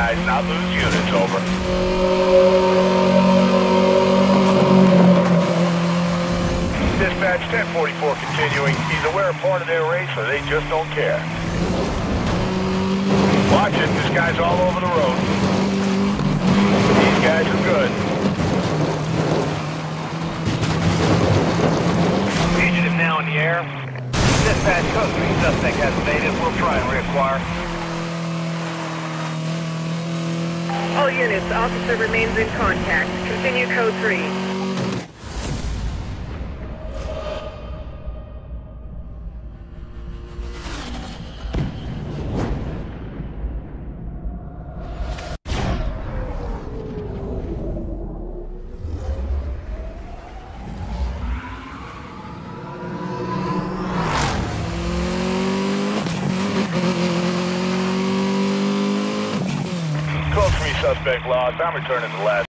Guys, not lose units, over. Dispatch 1044 continuing. He's aware of part of their race, so they just don't care. Watch it, this guy's all over the road. These guys are good. Fugitive now in the air. Dispatch code 3 suspect has evaded. We'll try and reacquire. All units, officer remains in contact. Continue code 3. Code 3 suspect lost. I'm returning to last.